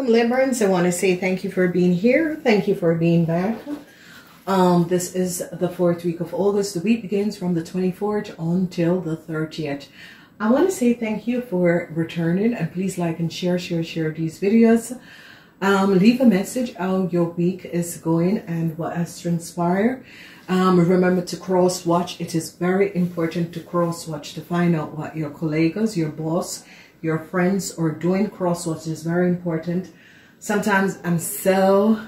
Welcome Librans. I want to say thank you for being here. Thank you for being back. Um, this is the fourth week of August. The week begins from the 24th until the 30th. I want to say thank you for returning and please like and share, share, share these videos. Um, leave a message how your week is going and what has transpired. Um, remember to cross watch. It is very important to cross watch to find out what your colleagues, your boss, your friends or doing. Cross watch is very important. Sometimes I'm so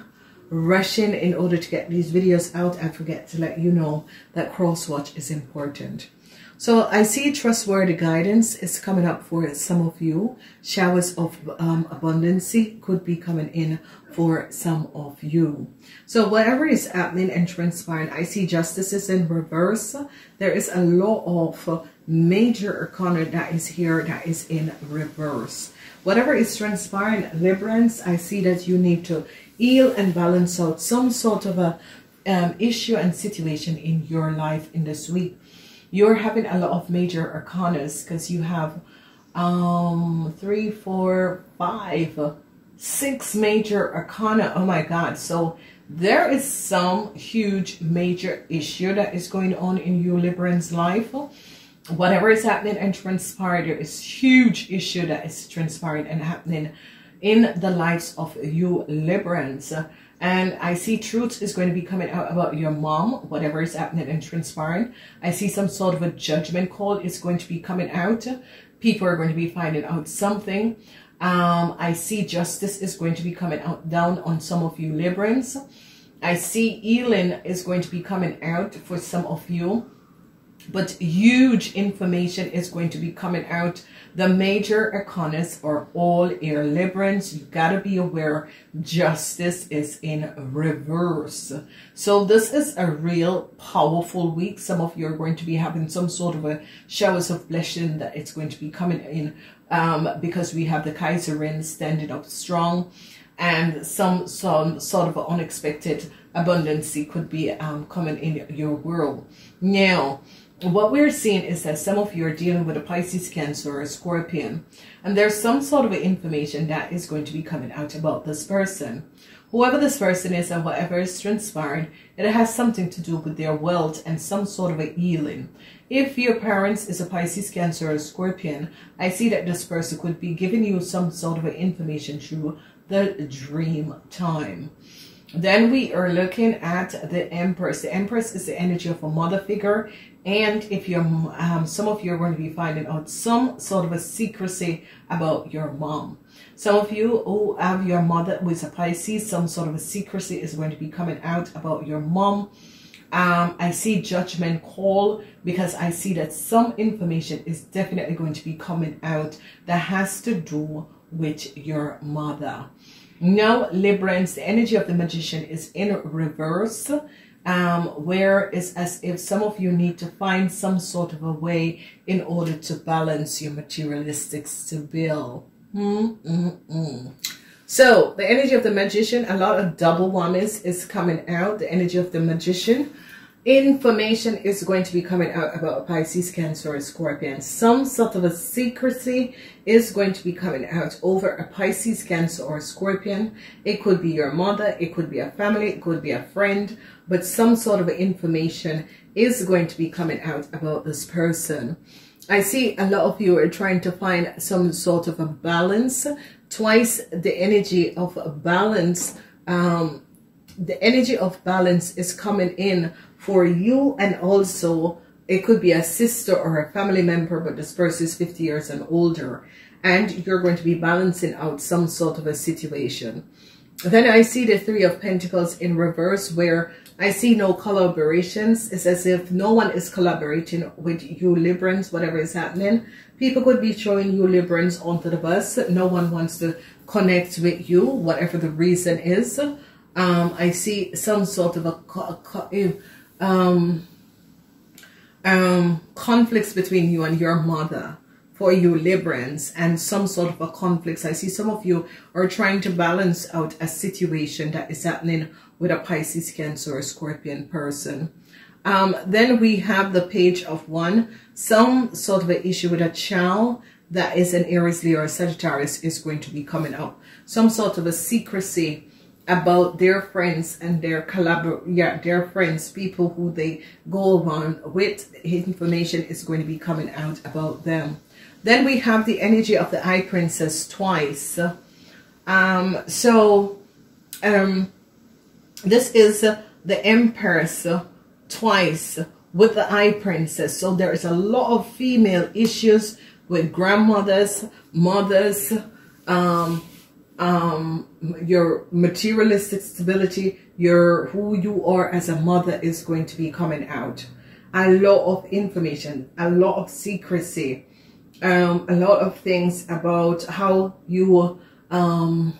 rushing in order to get these videos out. I forget to let you know that cross watch is important. So I see trustworthy guidance is coming up for some of you. Showers of um, abundancy could be coming in for some of you. So whatever is happening and transpiring, I see justices in reverse. There is a lot of major arcana that is here that is in reverse. Whatever is transpiring, Librans, I see that you need to heal and balance out some sort of a um, issue and situation in your life in this week. You're having a lot of major arcanas because you have um three four five six major arcana oh my god. So there is some huge major issue that is going on in your Libran's life whatever is happening and transpired there is huge issue that is transpiring and happening in the lives of you Librans and I see truth is going to be coming out about your mom, whatever is happening and transpiring. I see some sort of a judgment call is going to be coming out. People are going to be finding out something. Um, I see justice is going to be coming out down on some of you Librans. I see healing is going to be coming out for some of you but huge information is going to be coming out. The major arcanas are all air. You got to be aware justice is in reverse. So this is a real powerful week. Some of you are going to be having some sort of a showers of blessing that it's going to be coming in um, because we have the Kaiserin standing up strong and some some sort of unexpected abundancy could be um, coming in your world. Now, what we're seeing is that some of you are dealing with a Pisces, Cancer, or a Scorpion, and there's some sort of information that is going to be coming out about this person. Whoever this person is and whatever is transpired, it has something to do with their wealth and some sort of a healing. If your parents is a Pisces, Cancer, or a Scorpion, I see that this person could be giving you some sort of information through the dream time. Then we are looking at the Empress. The Empress is the energy of a mother figure. And if you're, um, some of you are going to be finding out some sort of a secrecy about your mom. Some of you who have your mother who is a Pisces, some sort of a secrecy is going to be coming out about your mom. Um, I see judgment call because I see that some information is definitely going to be coming out that has to do with your mother. Now, Librans, the energy of the magician is in reverse um, where it's as if some of you need to find some sort of a way in order to balance your materialistic bill. Mm -mm -mm. So the energy of the magician, a lot of double whammies is coming out. The energy of the magician information is going to be coming out about Pisces, Cancer, or Scorpion. Some sort of a secrecy is going to be coming out over a Pisces, Cancer, or Scorpion. It could be your mother, it could be a family, it could be a friend, but some sort of information is going to be coming out about this person. I see a lot of you are trying to find some sort of a balance. Twice the energy of balance, um, the energy of balance is coming in for you and also it could be a sister or a family member, but this person is 50 years and older. And you're going to be balancing out some sort of a situation. Then I see the Three of Pentacles in reverse where I see no collaborations. It's as if no one is collaborating with you Librans, whatever is happening. People could be throwing you Librans onto the bus. No one wants to connect with you, whatever the reason is. Um, I see some sort of a um, um, conflicts between you and your mother for you Librans and some sort of a conflict. I see some of you are trying to balance out a situation that is happening with a Pisces, Cancer, or Scorpion person. Um, then we have the page of wands. Some sort of an issue with a child that is an Aries, Leo, or Sagittarius is going to be coming up. some sort of a secrecy about their friends and their collabor yeah their friends people who they go on with. Information is going to be coming out about them. Then we have the energy of the High Priestess twice. Um so um this is the empress twice with the High Priestess. So there is a lot of female issues with grandmothers mothers um um, your materialistic stability, your who you are as a mother is going to be coming out. A lot of information, a lot of secrecy, um, a lot of things about how you um,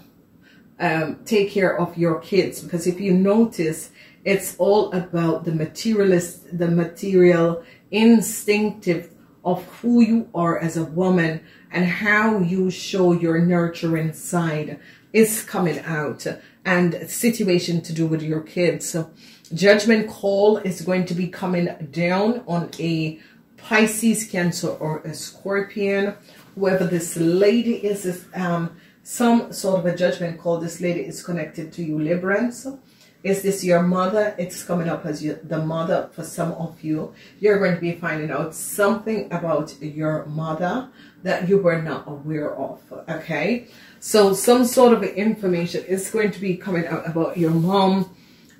um, take care of your kids. Because if you notice, it's all about the materialist, the material, instinctive of who you are as a woman and how you show your nurturing side is coming out and situation to do with your kids. So judgment call is going to be coming down on a Pisces, Cancer, or a Scorpion. Whoever this lady is, is um, some sort of a judgment call. This lady is connected to you, Librans. Is this your mother? It's coming up as you, the mother for some of you. You're going to be finding out something about your mother that you were not aware of. Okay. So some sort of information is going to be coming out about your mom.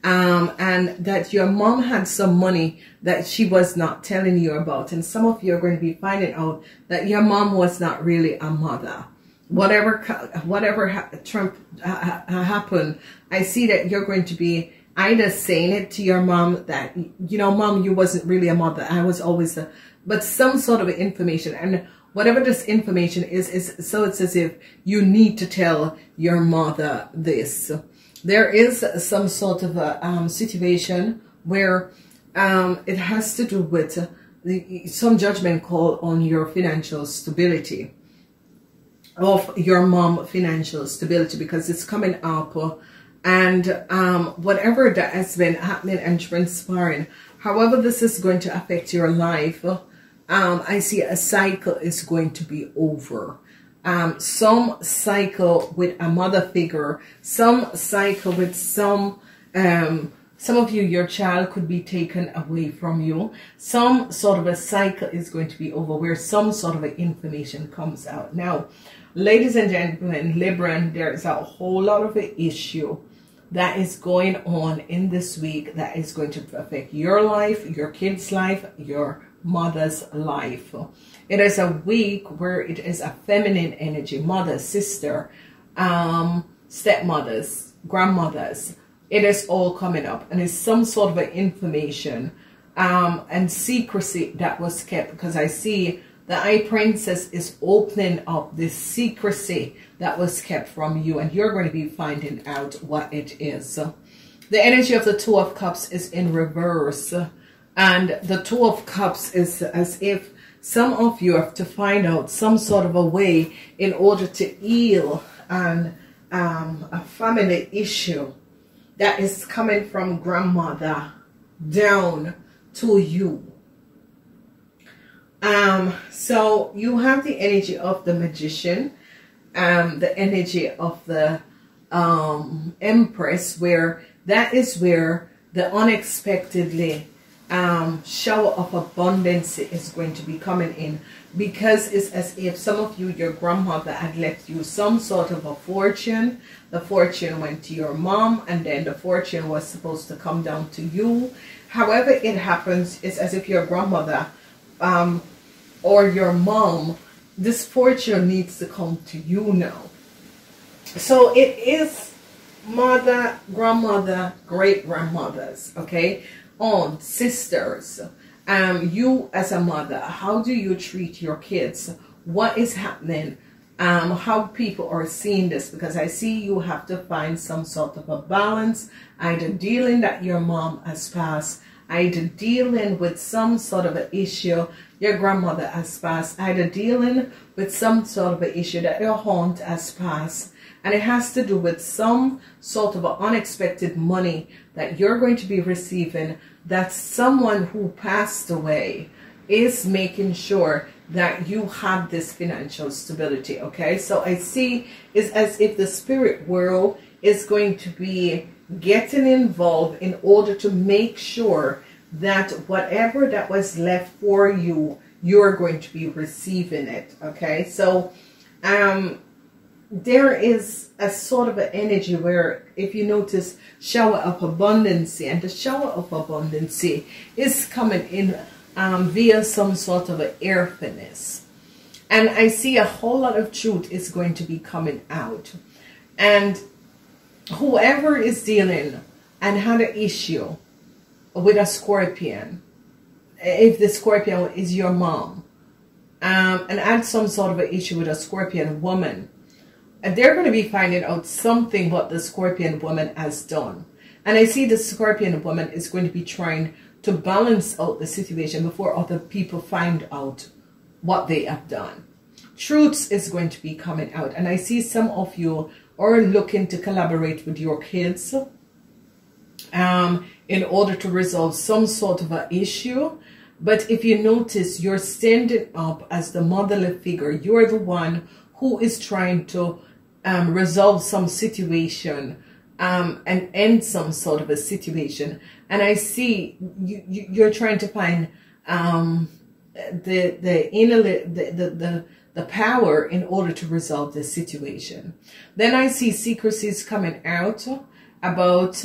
Um, and that your mom had some money that she was not telling you about. And some of you are going to be finding out that your mom was not really a mother whatever whatever ha Trump ha happened, I see that you're going to be either saying it to your mom that you know, mom, you wasn't really a mother. I was always a, but some sort of information and whatever this information is, is so it's as if you need to tell your mother this. There is some sort of a um, situation where um, it has to do with the, some judgment call on your financial stability of your mom financial stability because it's coming up and um, whatever that has been happening and transpiring however this is going to affect your life um, I see a cycle is going to be over um, some cycle with a mother figure some cycle with some um, some of you, your child could be taken away from you. Some sort of a cycle is going to be over where some sort of information comes out. Now, Ladies and gentlemen, Libran, there is a whole lot of an issue that is going on in this week that is going to affect your life, your kid's life, your mother's life. It is a week where it is a feminine energy, mother, sister, um, stepmothers, grandmothers. It is all coming up and it's some sort of information um, and secrecy that was kept because I see the High Priestess is opening up this secrecy that was kept from you and you're going to be finding out what it is. The energy of the two of cups is in reverse and the two of cups is as if some of you have to find out some sort of a way in order to heal and um, a family issue that is coming from grandmother down to you um, so you have the energy of the magician, um, the energy of the um, empress, where that is where the unexpectedly um, shower of abundance is going to be coming in because it's as if some of you, your grandmother had left you some sort of a fortune. The fortune went to your mom and then the fortune was supposed to come down to you. However it happens, it's as if your grandmother um, or your mom, this fortune needs to come to you now. So it is mother, grandmother, great grandmothers, okay, aunt, sisters. Um, you as a mother, how do you treat your kids? What is happening? Um, how people are seeing this because I see you have to find some sort of a balance, either dealing that your mom has passed, either dealing with some sort of an issue. Your grandmother has passed, either dealing with some sort of an issue that your aunt has passed, and it has to do with some sort of an unexpected money that you're going to be receiving that someone who passed away is making sure that you have this financial stability. Okay, so I see it's as if the spirit world is going to be getting involved in order to make sure that whatever that was left for you, you're going to be receiving it. Okay, so um, there is a sort of an energy where, if you notice, shower of abundance, and the shower of abundance is coming in um, via some sort of an earthiness. And I see a whole lot of truth is going to be coming out. And whoever is dealing and had an issue with a scorpion, if the scorpion is your mom, um, and had some sort of an issue with a scorpion woman, they're going to be finding out something what the scorpion woman has done. And I see the scorpion woman is going to be trying to balance out the situation before other people find out what they have done. Truths is going to be coming out. And I see some of you are looking to collaborate with your kids um, in order to resolve some sort of an issue. But if you notice, you're standing up as the motherly figure. You're the one who is trying to um, resolve some situation um, and end some sort of a situation. And I see you, you, are trying to find um, the the inner the, the the the power in order to resolve this situation. Then I see secrecies coming out about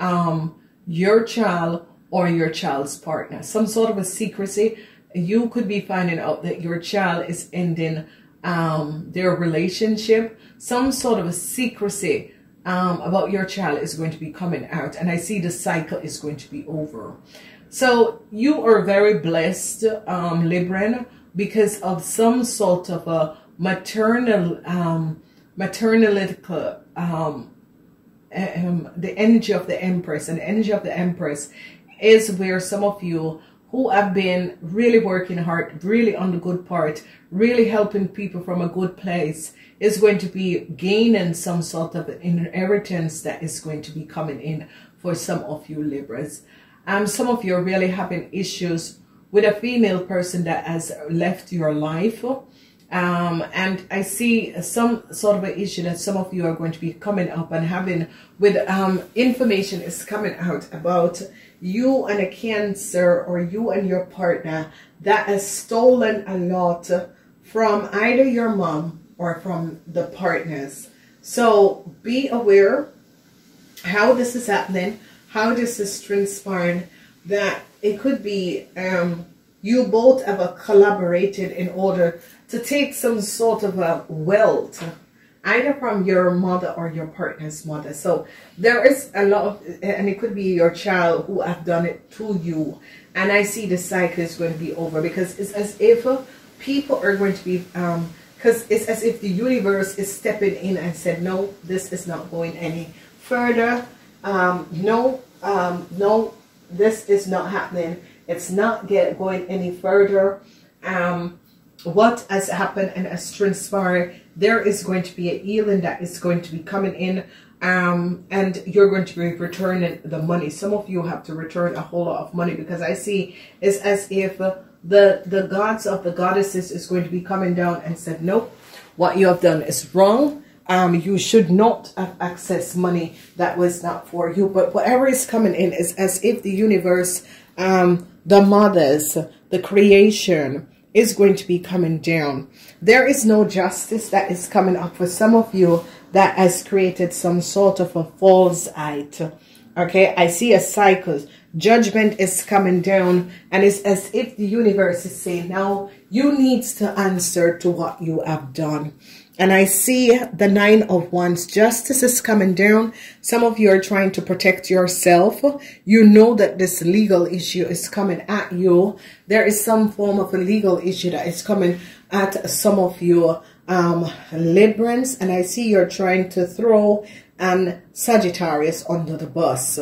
um, your child or your child's partner. Some sort of a secrecy. You could be finding out that your child is ending um, their relationship. Some sort of a secrecy um, about your child is going to be coming out. And I see the cycle is going to be over. So you are very blessed, um, Libran, because of some sort of a maternal, um, maternalical, um, um, the energy of the Empress and the energy of the Empress is where some of you who have been really working hard, really on the good part, really helping people from a good place is going to be gaining some sort of inheritance that is going to be coming in for some of you Libras. Um, some of you are really having issues with a female person that has left your life. Um, and I see some sort of an issue that some of you are going to be coming up and having with um, information is coming out about you and a cancer or you and your partner that has stolen a lot from either your mom or from the partners. So be aware how this is happening, how this is transpiring, that it could be um, you both have collaborated in order to take some sort of a wealth either from your mother or your partner's mother. So there is a lot of, and it could be your child who have done it to you. And I see the cycle is going to be over because it's as if people are going to be, um, because it's as if the universe is stepping in and said, no, this is not going any further. Um, no, um, no, this is not happening. It's not get going any further. Um, what has happened and has transpired, there is going to be a healing that is going to be coming in um, and you're going to be returning the money. Some of you have to return a whole lot of money because I see it's as if the, the gods of the goddesses is going to be coming down and said, nope, what you have done is wrong. Um, you should not have access money that was not for you. But whatever is coming in is as if the universe, um, the mothers, the creation, is going to be coming down. There is no justice that is coming up for some of you that has created some sort of a false height. Okay, I see a cycle. Judgment is coming down and it's as if the universe is saying, now you need to answer to what you have done. And I see the nine of wands. Justice is coming down. Some of you are trying to protect yourself. You know that this legal issue is coming at you. There is some form of a legal issue that is coming at some of you um, Librans. And I see you're trying to throw an Sagittarius under the bus.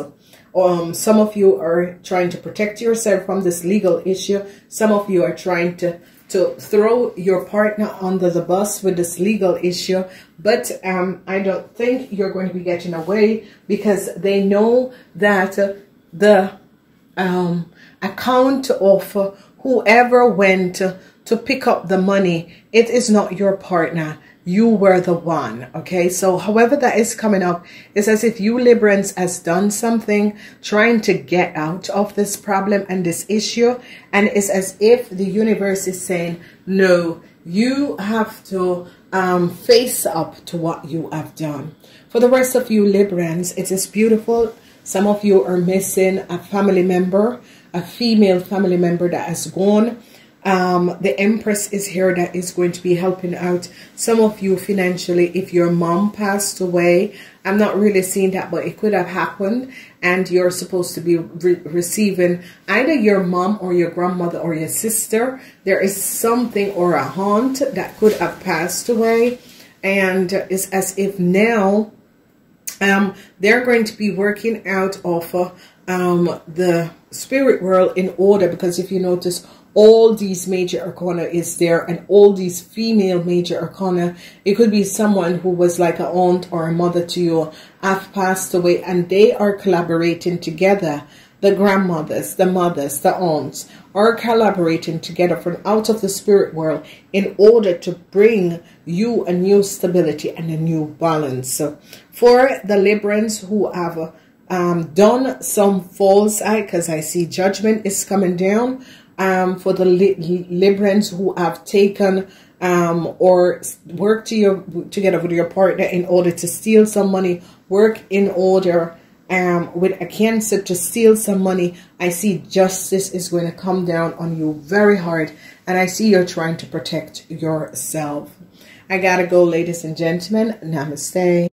Um, some of you are trying to protect yourself from this legal issue. Some of you are trying to to throw your partner under the bus with this legal issue. But um, I don't think you're going to be getting away because they know that the um, account of whoever went to pick up the money. It is not your partner. You were the one. Okay. So however that is coming up, it's as if you Librans has done something trying to get out of this problem and this issue. And it's as if the universe is saying, no, you have to um, face up to what you have done. For the rest of you Librans, it is beautiful. Some of you are missing a family member, a female family member that has gone. Um, the Empress is here that is going to be helping out some of you financially. If your mom passed away, I'm not really seeing that, but it could have happened. And you're supposed to be re receiving either your mom or your grandmother or your sister. There is something or a haunt that could have passed away. And it's as if now um, they're going to be working out of um, the spirit world in order because if you notice all these major arcana is there and all these female major arcana. It could be someone who was like a aunt or a mother to you have passed away and they are collaborating together. The grandmothers the mothers the aunts are collaborating together from out of the spirit world in order to bring you a new stability and a new balance. For the Librans who have um, done some false eye because I see judgment is coming down um, for the Librans who have taken um, or work to your, together with your partner in order to steal some money, work in order um, with a cancer to steal some money. I see justice is going to come down on you very hard and I see you're trying to protect yourself. I gotta go, ladies and gentlemen. Namaste.